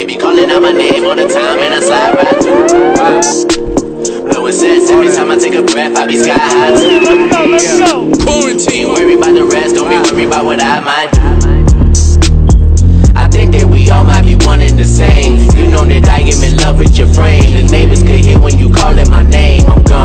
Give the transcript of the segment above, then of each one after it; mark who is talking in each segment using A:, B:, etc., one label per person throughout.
A: They be calling out my name all the time and I slide right through. Blowing sets every time I take a breath, I be sky high too.
B: Let's go, let's go.
C: Quarantine,
A: worry about the rest, don't be worried about what I might do. I think that we all might be one the same. You know that I am in love with your frame. The neighbors could hear when you calling my name. I'm gone.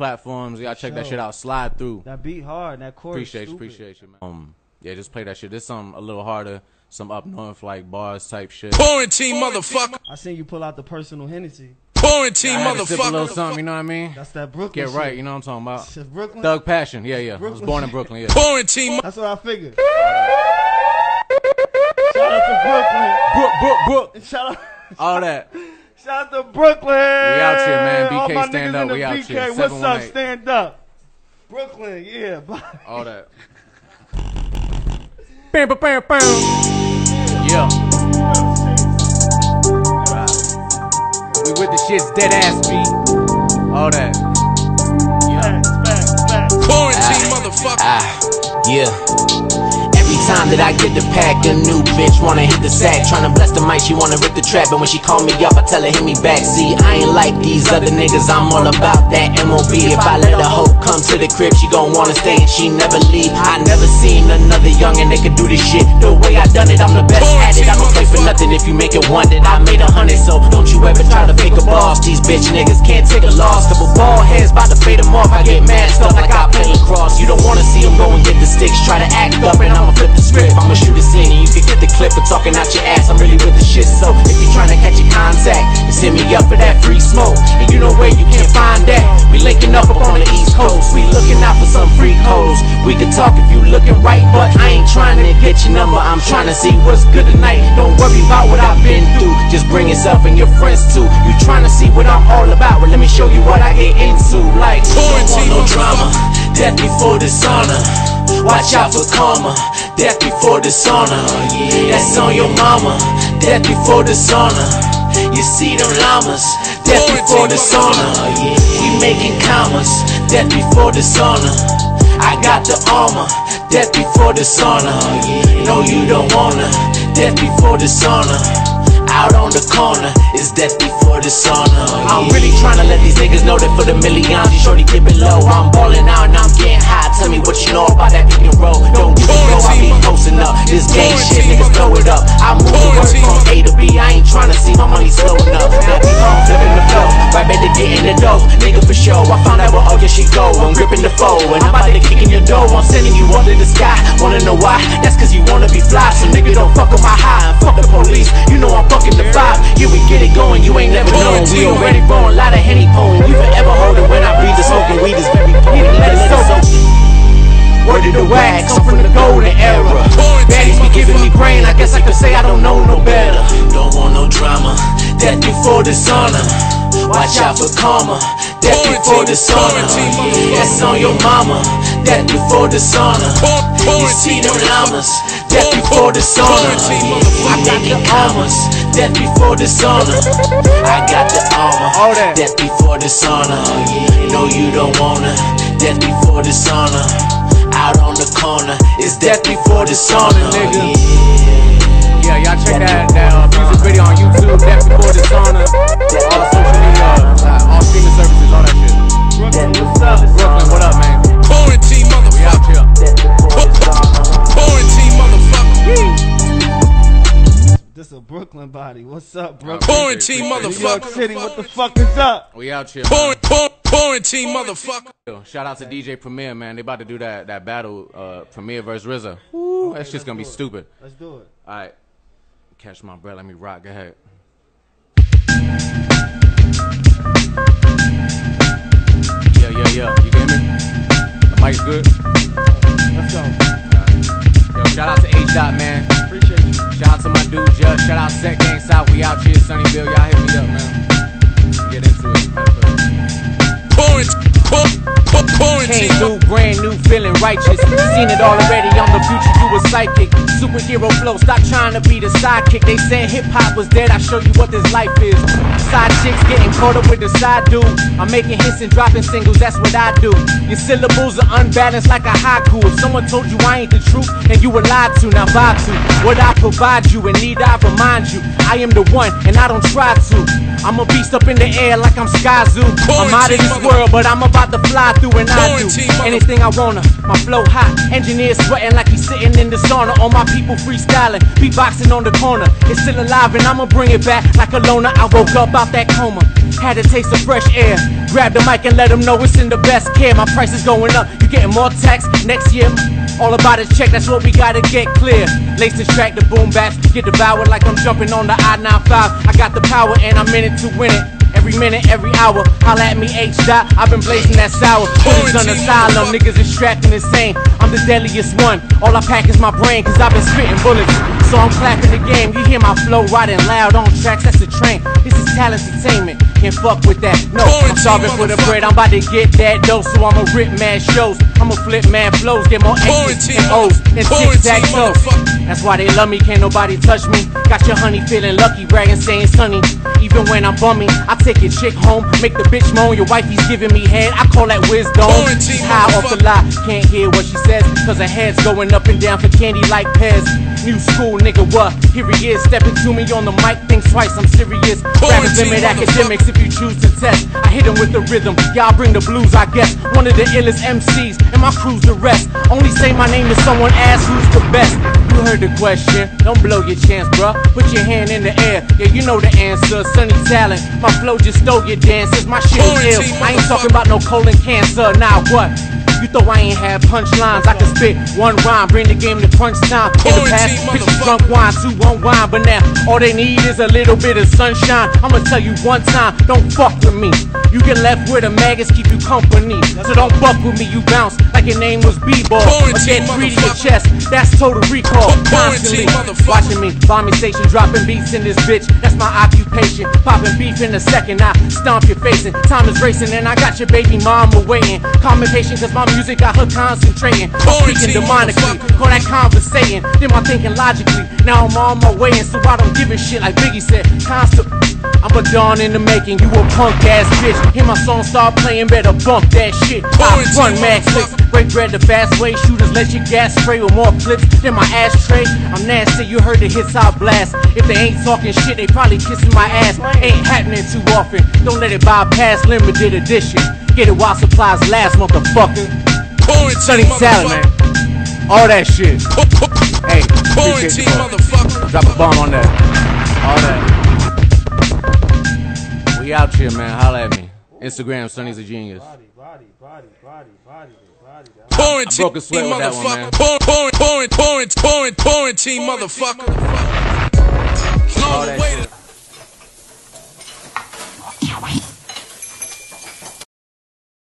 D: Platforms. Y'all check that shit out. Slide through.
B: That beat hard. That chorus.
D: Appreciate you, appreciate you, man. Um, yeah, just play that shit. This some a little harder, some up north like bars type shit.
C: Quarantine, motherfucker.
B: I seen you pull out the personal Hennessy.
C: Quarantine,
D: I had sip a little something, you know what I mean?
B: That's that Brooklyn.
D: Get right,
B: shit.
D: you know what I'm talking about.
B: Shit, Brooklyn.
D: Thug Passion, yeah, yeah. I was born in Brooklyn, yeah.
C: Quarantine, mo-
B: That's what I figured. Shout out to Brooklyn.
D: Brook, Brook, Brook.
B: Shout out.
D: All that.
B: Shout out to Brooklyn. We
D: out here, man.
B: All
D: BK
B: my
D: stand
B: niggas
D: up.
B: in the
D: We out
B: BK.
D: here.
B: What's up? Stand up. Brooklyn, yeah.
D: All that. Bam, bam, bam, bam. Yeah. Right. We with the shit's dead ass beat. All that.
B: Facts, facts, facts.
C: quarantine, motherfucker.
A: Ah, yeah. That I get the pack, a new bitch wanna hit the sack. Tryna bless the mic, she wanna rip the trap. And when she call me up, I tell her hit me back. See, I ain't like these other niggas, I'm all about that MOB. If I let a hoe come to the crib, she gon' wanna stay and she never leave. I never seen another youngin' that could do this shit the way I done it. I'm the best at it. I don't play for nothing if you make it one, that I made a hundred. So don't you ever try to fake a boss. These bitch niggas can't take a loss. Couple ball heads about to fade them off. I get mad stuff like I play lacrosse. You don't wanna see them go and get the sticks. Try to act up and I'ma flip the script. I'ma shoot a scene and you can get the clip for talking out your ass. I'm really with the shit. So if you tryna catch a contact, just hit me up for that free smoke. And you know where you can find that. We linking up up on the East Coast. We looking out for some free hoes. We can talk if you looking right, but I ain't trying to get your number. I'm trying to see what's good tonight. Don't worry about what I've been through. Just bring yourself and your friends too. You trying to see what I'm all about? Well, let me show you what I get into. Like,
C: Quarantine,
A: no drama, death before dishonor. Watch out for karma, death before dishonor. That's on your mama, death before dishonor. You see them llamas, death before dishonor. We making commas, death before dishonor. I got the armor, death before dishonor. No, you don't wanna, death before dishonor. Out on the corner, it's death before dishonor. I'm really trying to let these niggas know that for the millions, you shorty dip it low. I'm balling out and I'm getting high. Tell me what you know about that pick and roll. Don't give a go, I be posting up. This gang shit, niggas throw it up. I move the work from A to B, I ain't trying to see my money slowing up. Sending you in the sky. Wanna know why? That's cause you wanna be fly. So nigga don't fuck with my high and fuck the police. You know I'm fucking the vibe. Yeah, we get it going, you ain't never known. We already born, lot of henny pone. You forever holding when I breathe the smoking weed is very potent. Let it soak. Word to the wax, I'm from the golden era. Baddies be giving me brain, I guess I could say I don't know no better. Don't want no drama, death before dishonor. Watch out for karma, death before dishonor. That's on your mama, death before dishonor. You see them llamas, death before dishonor. I got the armors, death before dishonor. I got the armor, death before dishonor. No, you don't wanna, death before dishonor. Out on the corner, it's death before dishonor,
D: nigga.
A: Yeah.
D: Y'all check that, that uh, music
B: the
C: Quarantine,
B: New
C: motherfucker.
B: City, what the fuck is up?
D: We out here.
C: Quar-
D: Man.
C: quar- Quarantine, motherfucker.
D: Shout out to DJ Premier, man. They about to do that that battle, uh, Premier versus RZA. Woo, that's just gonna be
B: it.
D: stupid.
B: Let's do it.
D: All right, catch my breath. Let me rock. Go ahead. Yeah, yeah, yeah. You get me? The mic's good.
B: Let's go.
D: Yo, shout out to H Dot, man.
B: Appreciate you.
D: Shout out to my dude Judge. Shout out Set Gang South. We out here, Sunnyville. Y'all hit me up, man. Get into it.
C: Quarantine, quar- quar-
D: Came through brand new, feeling righteous. Seen it already on the future, you a psychic. Superhero flow, stop trying to be the sidekick. They said hip hop was dead, I show you what this life is. Side chicks getting caught up with the side dude. I'm making hits and dropping singles, that's what I do. Your syllables are unbalanced like a haiku. If someone told you I ain't the truth, and you were lied to. Now vibe to what I provide you, and need I remind you, I am the one, and I don't try to. I'm a beast up in the air like I'm Skyzoo. I'm out of this world, but I'm about to fly through and I do anything I wanna. My flow hot, engineer sweating like he's sitting in the sauna. All my people freestyling, beatboxing on the corner. It's still alive and I'ma bring it back like a loner. I woke up out that coma, had a taste of fresh air. Grab the mic and let them know it's in the best care. My price is going up, you getting more tax next year. All about a check, that's what we gotta get clear. Lace track, the boom baps, get devoured like I'm jumping on the I-95. I got the power and I'm in it to win it. Every minute, every hour, holla at me, H dot. I've been blazing that sour. Bullets on asylum, niggas is strapped and insane. I'm the deadliest one. All I pack is my brain, cause I've been spitting bullets. So I'm clapping the game. You hear my flow riding loud on tracks, that's a train. This is talent entertainment. Can't fuck with that. No, I'm starving for the bread. I'm about to get that dough, so I'ma rip mad shows. I'ma flip mad flows, get more X's and O's and tic tac. That's why they love me, can't nobody touch me. Got your honey feeling lucky, bragging, saying sunny. Even when I'm bumming, I take your chick home, make the bitch moan. Your wifey's giving me head, I call that wisdom. High off the lie, can't hear what she says, cause her head's going up and down for candy like Pez. New school nigga, what? Here he is, stepping to me on the mic, think twice, I'm serious. Rappers limit academics if you choose to test. I hit him with the rhythm, y'all bring the blues, I guess. One of the illest MCs, and my crew's the rest. Only say my name if someone asks who's the best. You heard the question, don't blow your chance, bruh. Put your hand in the air, yeah, you know the answer. Suni talent, my flow just stole your dances. My shit is ill. I ain't talking about no colon cancer, now what? You thought I ain't had punchlines, I can spit one rhyme, bring the game to crunch time. In the past, bitches drunk wine, two one wine, but now all they need is a little bit of sunshine. I'ma tell you one time, don't fuck with me. You get left where the maggots keep you company. So don't fuck with me, you bounce like your name was B-Ball. Or get to your chest, that's total recall. Constantly watching me, bombing station, dropping beats in this bitch. That's my occupation. Popping beef in a second, I stomp your face and time is racing, and I got your baby mama waiting. Patient, cause my music got her concentrating. Speaking demonically, call that conversating. Then I'm thinking logically. Now I'm on my way, and so I don't give a shit like Biggie said. Constant. I'm a dawn in the making, you a punk ass bitch. Hear my song start playing, better bump that shit. I run mad clicks, break bread the fast way. Shooters let your gas spray with more clips than my ashtray. I'm nasty, you heard the hits I blast. If they ain't talking shit, they probably kissing my ass. Ain't happening too often. Don't let it bypass limited edition. Get it while supplies last, motherfucker.
C: Quarantine,
D: Suni talent, man. All that shit. Hey,
C: Quarantine, motherfucker.
D: Drop a bomb on that. All that. We out here, man. Holla at me. Instagram, Suni's a genius.
B: Body, body, body, body, body.
C: Quarantine, motherfucker. Quarantine, quarantine, quarantine, motherfucker. Long awaited.